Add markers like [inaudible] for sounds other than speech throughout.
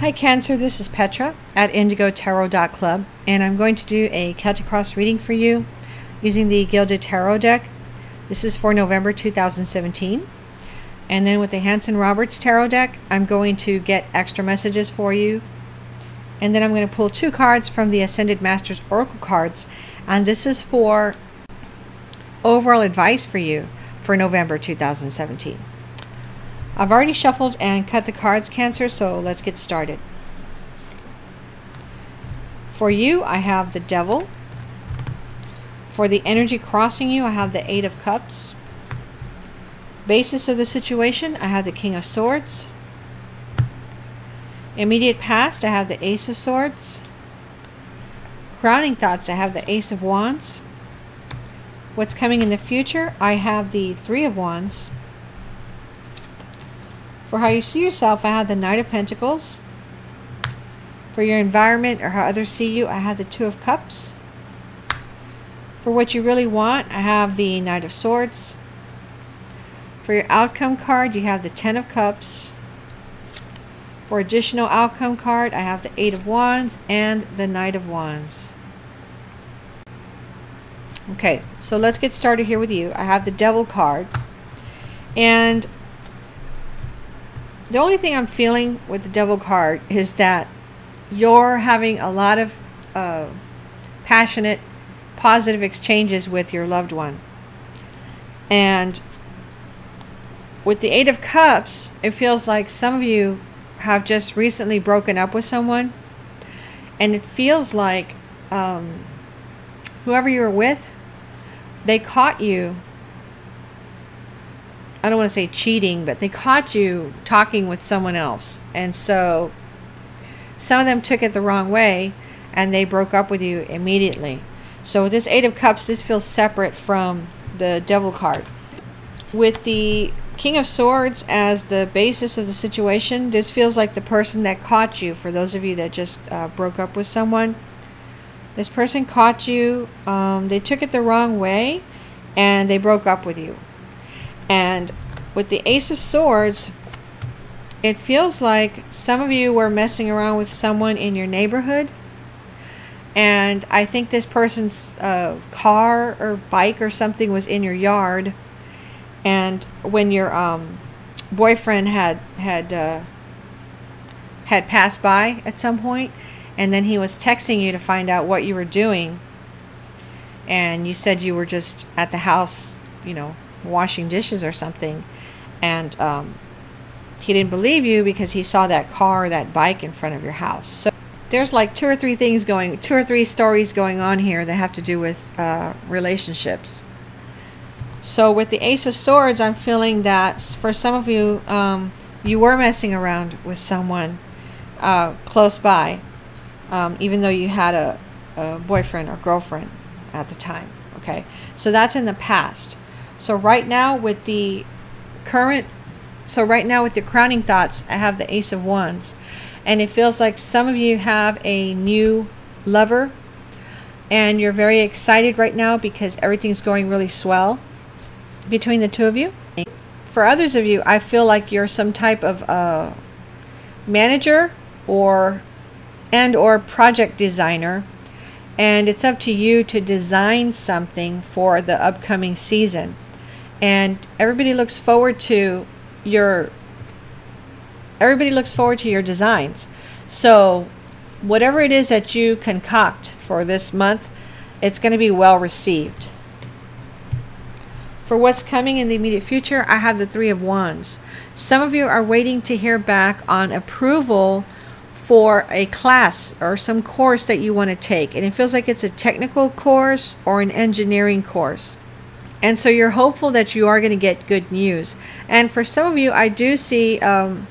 Hi Cancer, this is Petra at indigotarot.club and I'm going to do a Celtic Cross reading for you using the Gilded Tarot deck. This is for November 2017. And then with the Hanson Roberts Tarot deck, I'm going to get extra messages for you. And then I'm going to pull two cards from the Ascended Masters Oracle cards. And this is for overall advice for you for November 2017. I've already shuffled and cut the cards, Cancer, so let's get started. For you, I have the Devil. For the energy crossing you, I have the Eight of Cups. Basis of the situation, I have the King of Swords. Immediate past, I have the Ace of Swords. Crowning thoughts, I have the Ace of Wands. What's coming in the future, I have the Three of Wands. For how you see yourself, I have the Knight of Pentacles. For your environment or how others see you, I have the Two of Cups. For what you really want, I have the Knight of Swords. For your outcome card, you have the Ten of Cups. For additional outcome card, I have the Eight of Wands and the Knight of Wands. Okay, so let's get started here with you. I have the Devil card. And the only thing I'm feeling with the devil card is that you're having a lot of uh, passionate, positive exchanges with your loved one. And with the Eight of Cups, it feels like some of you have just recently broken up with someone. And it feels like um, whoever you're with, they caught you I don't want to say cheating, but they caught you talking with someone else. And so some of them took it the wrong way and they broke up with you immediately. So with this Eight of Cups, this feels separate from the Devil card. With the King of Swords as the basis of the situation, this feels like the person that caught you. For those of you that just uh, broke up with someone, this person caught you. Um, they took it the wrong way and they broke up with you. And with the Ace of Swords, it feels like some of you were messing around with someone in your neighborhood. And I think this person's uh, car or bike or something was in your yard. And when your um, boyfriend had had uh, had passed by at some point, and then he was texting you to find out what you were doing, and you said you were just at the house, you know, washing dishes or something, and um, he didn't believe you because he saw that car, or that bike in front of your house. So there's like two or three things going, two or three stories going on here that have to do with uh, relationships. So with the Ace of Swords, I'm feeling that for some of you, um, you were messing around with someone uh, close by, um, even though you had a, a boyfriend or girlfriend at the time. Okay, so that's in the past. So right now with the current, so right now with the crowning thoughts, I have the Ace of Wands. And it feels like some of you have a new lover and you're very excited right now because everything's going really swell between the two of you. For others of you, I feel like you're some type of uh, manager or and or project designer and it's up to you to design something for the upcoming season and everybody looks forward to your everybody looks forward to your designs. So whatever it is that you concoct for this month it's going to be well received. For what's coming in the immediate future i have the three of wands. Some of you are waiting to hear back on approval for a class or some course that you want to take. And it feels like it's a technical course or an engineering course and so you're hopeful that you are going to get good news. And for some of you, I do see, um,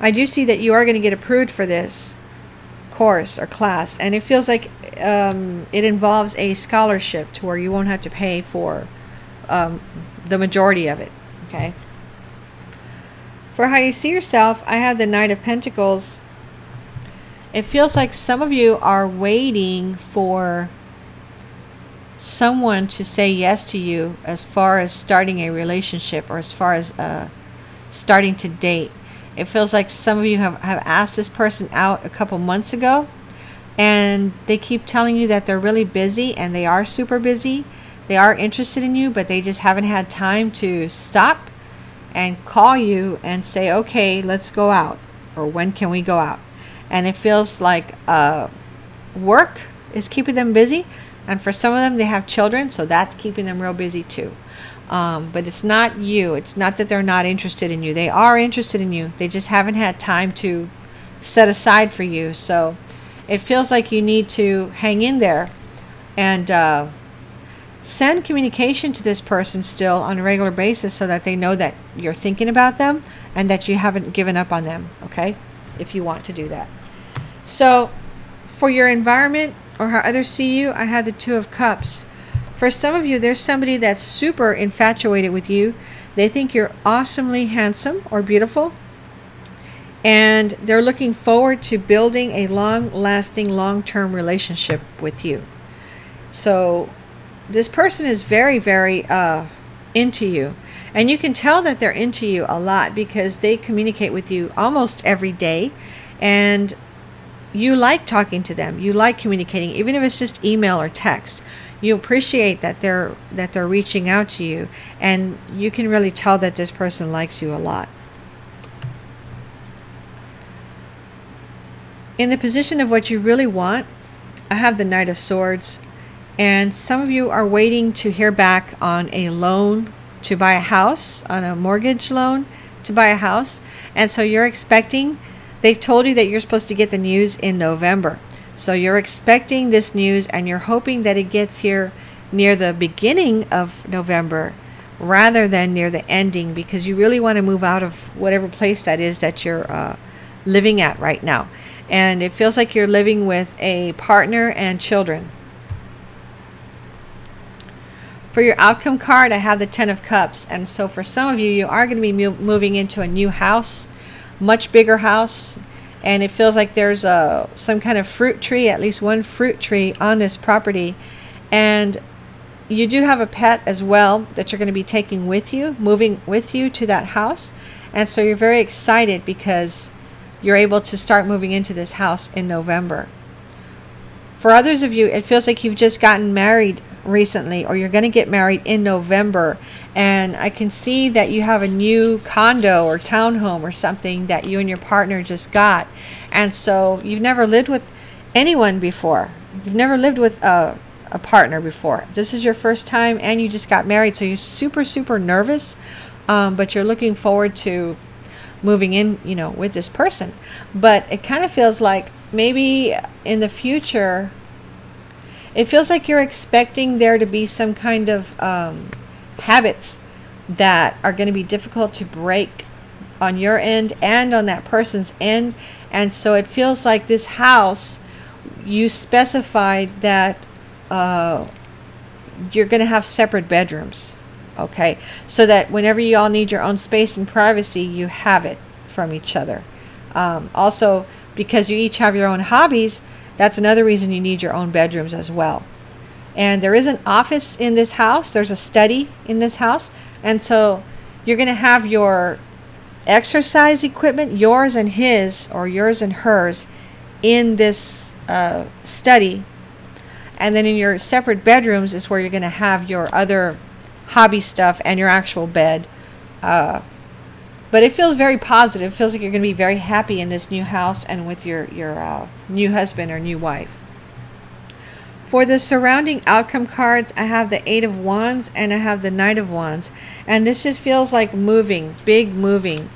I do see that you are going to get approved for this course or class, and it feels like um, it involves a scholarship to where you won't have to pay for um, the majority of it. Okay. For how you see yourself, I have the Knight of Pentacles. It feels like some of you are waiting for someone to say yes to you as far as starting a relationship or as far as uh, starting to date. It feels like some of you have, have asked this person out a couple months ago and they keep telling you that they're really busy and they are super busy. They are interested in you, but they just haven't had time to stop and call you and say, okay, let's go out, or when can we go out? And it feels like uh, work is keeping them busy. And for some of them, they have children, so that's keeping them real busy too. Um, but it's not you. It's not that they're not interested in you. They are interested in you. They just haven't had time to set aside for you. So it feels like you need to hang in there and uh, send communication to this person still on a regular basis so that they know that you're thinking about them and that you haven't given up on them. Okay, if you want to do that. So for your environment or how others see you, I have the Two of Cups. For some of you, there's somebody that's super infatuated with you. They think you're awesomely handsome or beautiful. And they're looking forward to building a long lasting, long term relationship with you. So, this person is very, very uh, into you. And you can tell that they're into you a lot because they communicate with you almost every day. And you like talking to them. You like communicating, even if it's just email or text you appreciate that they're that they're reaching out to you and you can really tell that this person likes you a lot in the position of what you really want i have the knight of swords and some of you are waiting to hear back on a loan to buy a house on a mortgage loan to buy a house and so you're expecting they've told you that you're supposed to get the news in november so you're expecting this news and you're hoping that it gets here near the beginning of November rather than near the ending because you really want to move out of whatever place that is that you're uh, living at right now. And it feels like you're living with a partner and children. For your outcome card, I have the Ten of Cups. And so for some of you, you are going to be moving into a new house, much bigger house and it feels like there's a some kind of fruit tree, at least one fruit tree on this property, and you do have a pet as well that you're going to be taking with you, moving with you to that house, and so you're very excited because you're able to start moving into this house in November. For others of you, it feels like you've just gotten married recently or you're going to get married in November and I can see that you have a new condo or townhome or something that you and your partner just got. And so you've never lived with anyone before. You've never lived with a, a partner before. This is your first time and you just got married so you're super super nervous um, but you're looking forward to moving in you know with this person. But it kind of feels like maybe in the future it feels like you're expecting there to be some kind of um, habits that are going to be difficult to break on your end and on that person's end. And so it feels like this house, you specified that uh, you're going to have separate bedrooms. Okay. So that whenever you all need your own space and privacy, you have it from each other. Um, also, because you each have your own hobbies, that's another reason you need your own bedrooms as well. And there is an office in this house, there's a study in this house. And so you're going to have your exercise equipment, yours and his, or yours and hers, in this uh, study. And then in your separate bedrooms is where you're going to have your other hobby stuff and your actual bed. Uh, but it feels very positive. It feels like you're going to be very happy in this new house and with your your uh, new husband or new wife. For the surrounding outcome cards, I have the Eight of Wands and I have the Knight of Wands. And this just feels like moving, big moving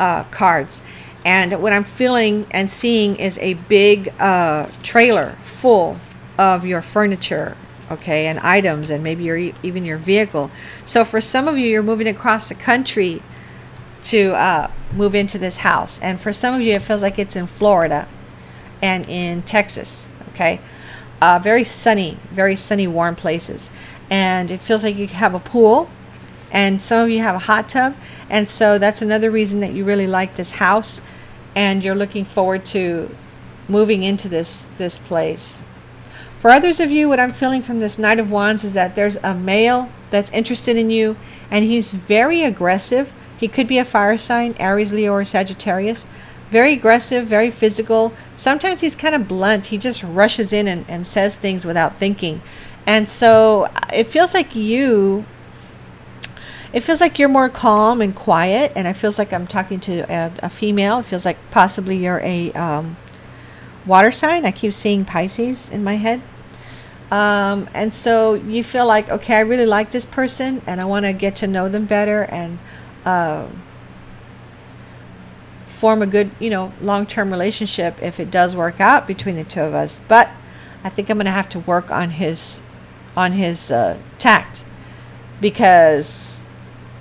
uh, cards. And what I'm feeling and seeing is a big uh, trailer full of your furniture, okay, and items, and maybe your even your vehicle. So for some of you, you're moving across the country to uh, move into this house. And for some of you, it feels like it's in Florida and in Texas. Okay. Uh, very sunny, very sunny, warm places. And it feels like you have a pool and some of you have a hot tub. And so that's another reason that you really like this house and you're looking forward to moving into this, this place. For others of you, what I'm feeling from this Knight of Wands is that there's a male that's interested in you and he's very aggressive He could be a fire sign, Aries, Leo, or Sagittarius. Very aggressive, very physical. Sometimes he's kind of blunt. He just rushes in and, and says things without thinking. And so it feels like you it feels like you're more calm and quiet and it feels like i'm talking to a, a female it feels like possibly you're a um, water sign i keep seeing pisces in my head um, and so you feel like okay i really like this person and i want to get to know them better and uh, form a good you know long-term relationship if it does work out between the two of us but i think i'm going to have to work on his on his uh, tact because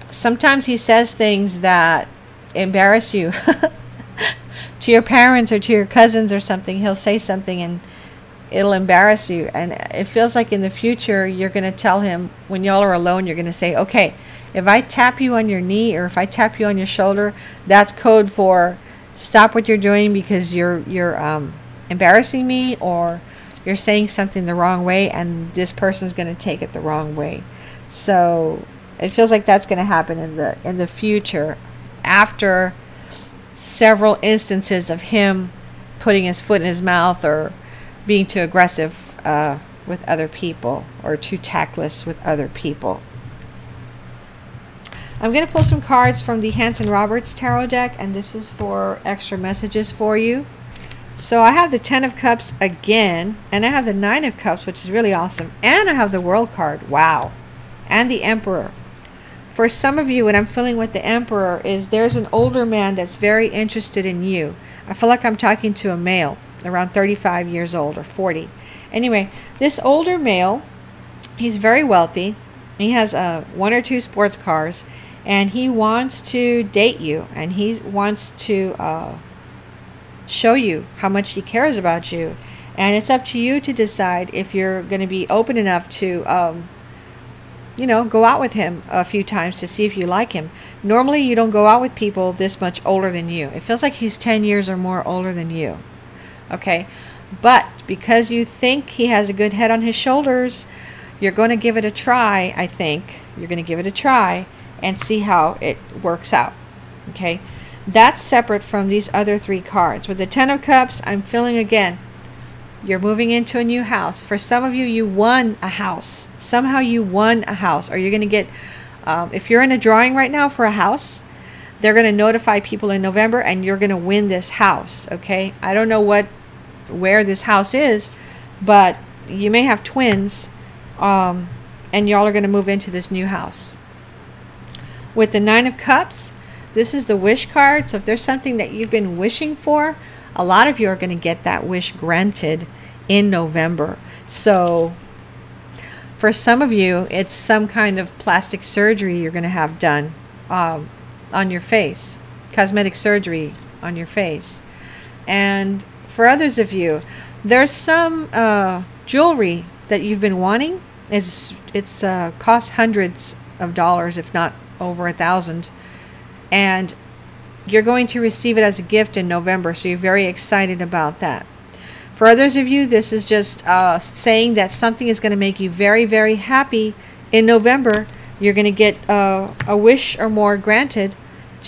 sometimes he says things that embarrass you [laughs] to your parents or to your cousins or something. He'll say something and it'll embarrass you. And it feels like in the future, you're going to tell him when y'all are alone, you're going to say, okay, if I tap you on your knee or if I tap you on your shoulder, that's code for stop what you're doing because you're, you're, um, embarrassing me or you're saying something the wrong way and this person's going to take it the wrong way. So it feels like that's going to happen in the in the future after several instances of him putting his foot in his mouth or being too aggressive uh, with other people or too tactless with other people. I'm going to pull some cards from the Hanson Roberts Tarot deck, and this is for extra messages for you. So I have the Ten of Cups again, and I have the Nine of Cups, which is really awesome, and I have the World card. Wow. And the Emperor for some of you, what I'm feeling with the Emperor is there's an older man that's very interested in you. I feel like I'm talking to a male around 35 years old or 40. Anyway, this older male, he's very wealthy. He has uh, one or two sports cars, and he wants to date you, and he wants to uh, show you how much he cares about you. And it's up to you to decide if you're going to be open enough to um, you know, go out with him a few times to see if you like him. Normally, you don't go out with people this much older than you. It feels like he's 10 years or more older than you. Okay? But because you think he has a good head on his shoulders, you're going to give it a try, I think. You're going to give it a try and see how it works out. Okay? That's separate from these other three cards. With the Ten of Cups, I'm feeling again you're moving into a new house. For some of you, you won a house. Somehow you won a house, or you're going to get, um, if you're in a drawing right now for a house, they're going to notify people in November and you're going to win this house. Okay. I don't know what, where this house is, but you may have twins, um, and y'all are going to move into this new house. With the Nine of Cups, this is the wish card. So if there's something that you've been wishing for, a lot of you are going to get that wish granted in November. So for some of you, it's some kind of plastic surgery you're going to have done um, on your face, cosmetic surgery on your face. And for others of you, there's some uh, jewelry that you've been wanting. It's it's uh, cost hundreds of dollars, if not over a thousand, and you're going to receive it as a gift in November, so you're very excited about that. For others of you, this is just uh, saying that something is going to make you very, very happy in November. You're going to get uh, a wish or more granted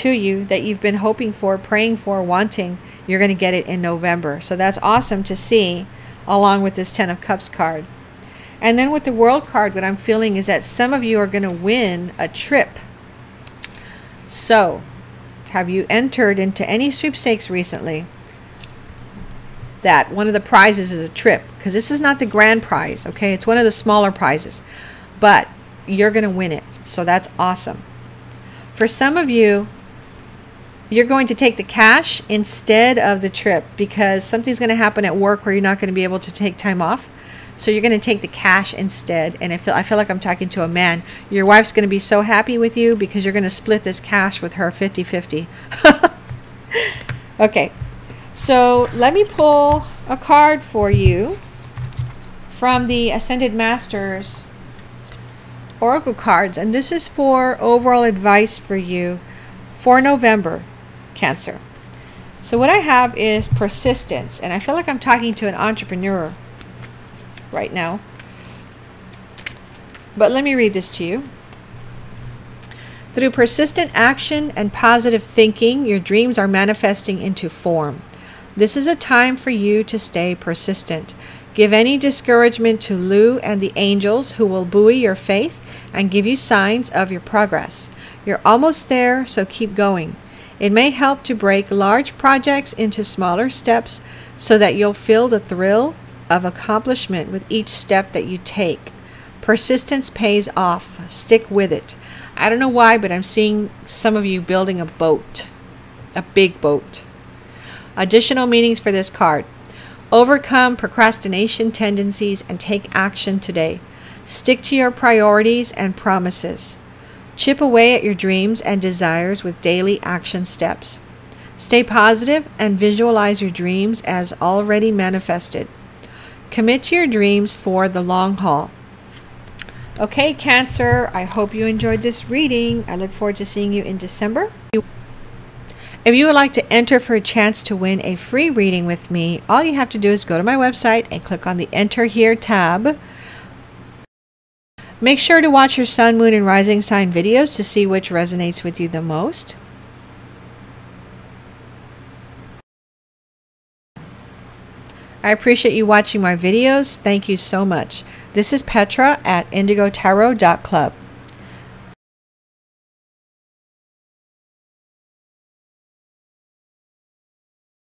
to you that you've been hoping for, praying for, wanting. You're going to get it in November. So that's awesome to see along with this Ten of Cups card. And then with the World card, what I'm feeling is that some of you are going to win a trip. So have you entered into any sweepstakes recently? That one of the prizes is a trip because this is not the grand prize, okay? It's one of the smaller prizes, but you're going to win it. So that's awesome. For some of you, you're going to take the cash instead of the trip because something's going to happen at work where you're not going to be able to take time off. So you're going to take the cash instead. And I feel, I feel like I'm talking to a man. Your wife's going to be so happy with you because you're going to split this cash with her 50 50. [laughs] okay. So let me pull a card for you from the Ascended Masters Oracle cards. And this is for overall advice for you for November, Cancer. So what I have is persistence. And I feel like I'm talking to an entrepreneur right now. But let me read this to you. Through persistent action and positive thinking, your dreams are manifesting into form. This is a time for you to stay persistent. Give any discouragement to Lou and the angels who will buoy your faith and give you signs of your progress. You're almost there, so keep going. It may help to break large projects into smaller steps so that you'll feel the thrill of accomplishment with each step that you take. Persistence pays off. Stick with it. I don't know why, but I'm seeing some of you building a boat, a big boat. Additional meanings for this card overcome procrastination tendencies and take action today. Stick to your priorities and promises. Chip away at your dreams and desires with daily action steps. Stay positive and visualize your dreams as already manifested. Commit to your dreams for the long haul. Okay, Cancer, I hope you enjoyed this reading. I look forward to seeing you in December. If you would like to enter for a chance to win a free reading with me, all you have to do is go to my website and click on the Enter Here tab. Make sure to watch your sun, moon, and rising sign videos to see which resonates with you the most. I appreciate you watching my videos. Thank you so much. This is Petra at indigotarot.club.